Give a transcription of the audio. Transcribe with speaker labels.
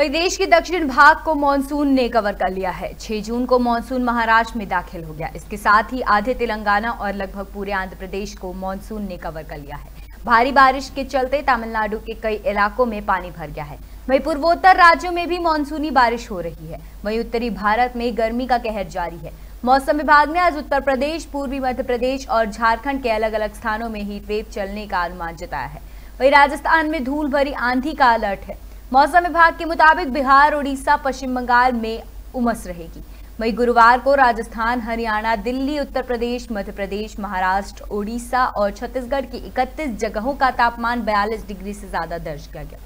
Speaker 1: वही देश के दक्षिण भाग को मानसून ने कवर कर लिया है। 6 जून को मानसून महाराष्ट्र में दाखिल हो गया। इसके साथ ही आधे तेलंगाना और लगभग पूरे आंध्र प्रदेश को मानसून ने कवर कर लिया है। भारी बारिश के चलते तमिलनाडु के कई इलाकों में पानी भर गया है। वहीं पूर्वोत्तर राज्यों में भी मानसूनी बारिश हो रही है। वहीं उत्तरी भारत में गर्मी का कहर जारी है। मौसम विभाग ने आज उत्तर प्रदेश, पूर्वी मध्य प्रदेश और झारखंड के अलग अलग स्थानों में हीट वेव चलने का अनुमान जताया है। वहीं राजस्थान में धूल भरी आंधी का अलर्ट है। मौसम विभाग के मुताबिक बिहार, उड़ीसा, पश्चिम बंगाल में उमस रहेगी। वहीं गुरुवार को राजस्थान, हरियाणा, दिल्ली, उत्तर प्रदेश, मध्य प्रदेश, महाराष्ट्र ओडिशा और छत्तीसगढ़ की 31 जगहों का तापमान 42 डिग्री से ज़्यादा दर्ज किया गया।